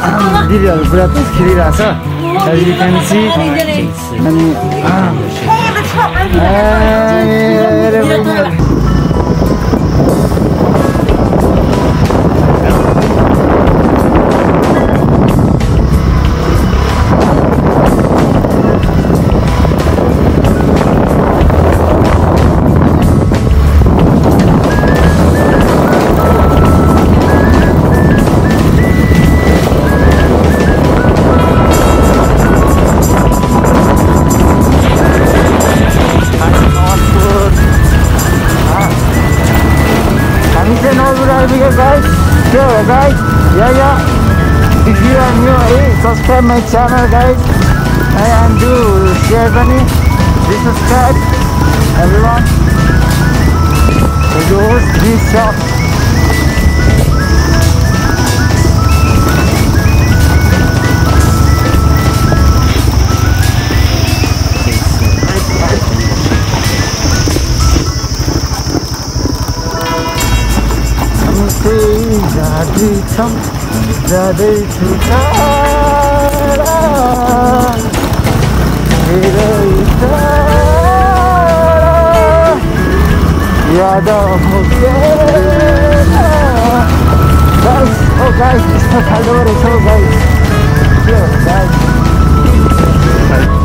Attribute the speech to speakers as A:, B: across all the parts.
A: दिदीहरू पुरा can see अनि subscribe my channel guys. I am do share bani
B: please subscribe everyone use this shop Radhe Chum, to come. Guys, oh
A: guys, it's not know it's all guys. Guys.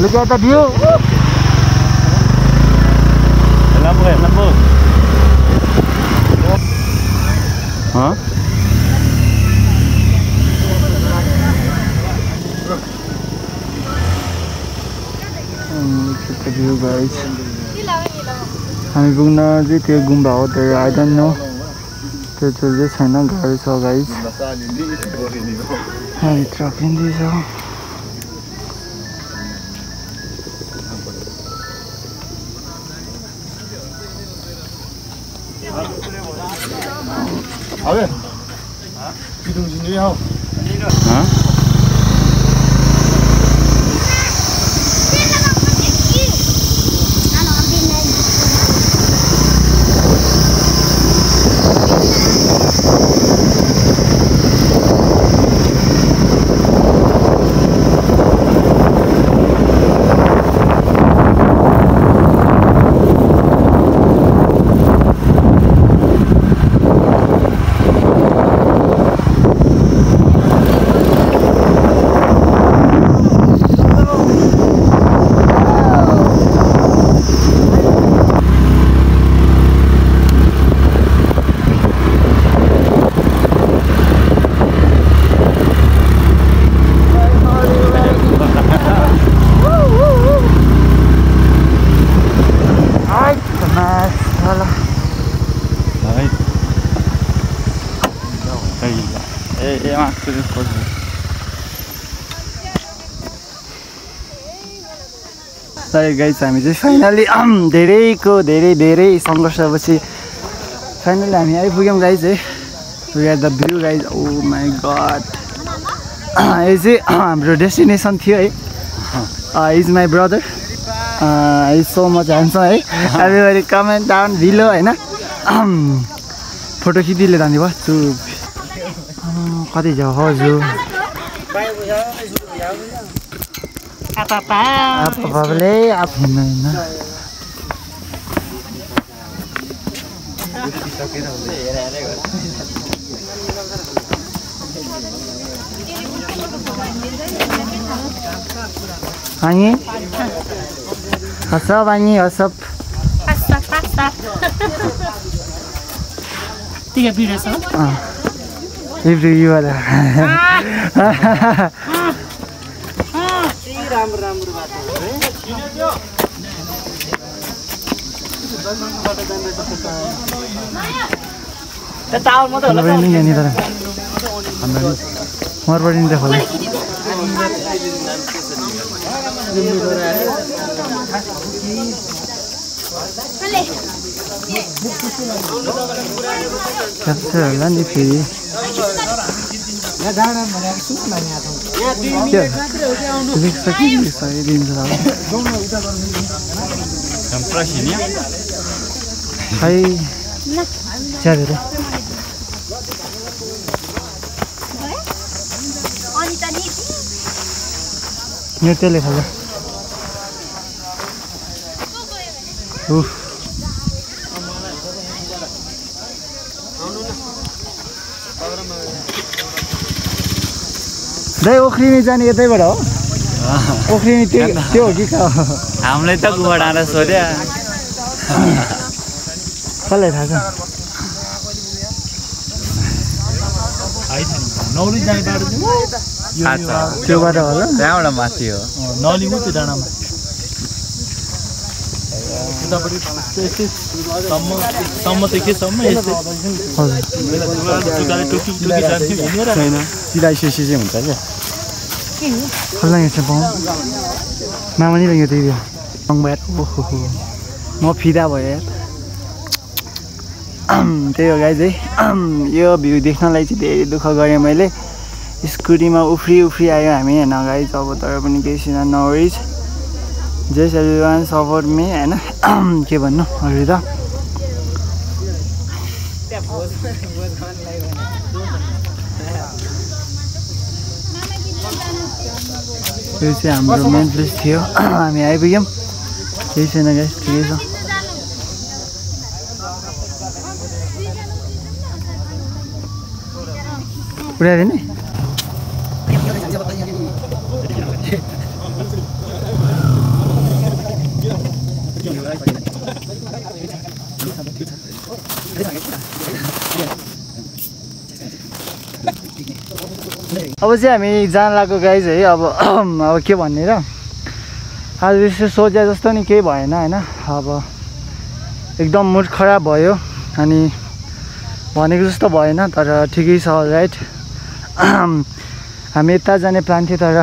A: Look at the view
B: Lambo, lambo. Huh?
A: look at the view guys हामी पुग्न चाहिँ त्यो गुम्बा हो तर I don't know त्यो चाहिँ छैन गाह्रो छ 好的
B: 啊
A: 移动进
B: 去啊？Eh, eh, maksud itu.
A: Sorry guys हामी चाहिँ फाइनली धेरैको धेरै धेरै सङ्घर्षपछि फाइनली हामी आइपुग्यौँ गाइस है. We the view guys oh my god यो चाहिँ हाम्रो डेस्टिनेसन थियो है. Is my brother is so much handsome है. एभ्रीबडी कमेन्ट डाउन भिलो होइन फोटो खिचिदिले जाने भयो। कति छ हजुर होइन अनि हसप अनि हसप
C: Pasta, pasta. Tiga
A: इब्रु पनि यहाँनिर मरपट्टि नि क्याप्चर होला नि फेरि के? देख्छ कि दिन्छ खै यो त्यसले खान्छ उफ. दाइ ओख्रिनी जाने यतैबाट हो? ओख्रिनी त्यो त्यो हो कि
B: हामीलाई त गुवा डाँडा सोध्या
A: कसलाई थाहा छ?
D: नौली जाने बाटो चाहिँ
B: थाहा छ।
A: त्यो बाटो होला।
B: त्यहाँबाट माथि हो।
D: नौली उ त्यो डाँडामा। सम्म त
B: छैन। चाहिँ हुन्छ क्या?
A: कसलाई चाहिँ पाउँ। मामा नि लग्यो त्यही ओहो म फिदा भयो यार त्यही हो गाई चाहिँ यो भ्यू देख्नलाई चाहिँ धेरै दुःख गरेँ मैले। स्कुटीमा उफ्री उफ्री आयो हामी होइन गाई अब तर पनि केही छैन no worries just everyone support me होइन के भन्नु? अरू त यो चाहिँ हाम्रो मेन प्लेस थियो। हामी आइपुग्यौँ। केही छैन गाइस ठिकै छ। उडायो अब चाहिँ हामी जान लागेको गाइज है अब अब के भन्ने र? आज यसो सोचे जस्तो नि केही भएन होइन? अब एकदम मुड खराब भयो अनि भनेको जस्तो भएन तर ठिकै छ राइट हामी यता जाने प्लान थियो तर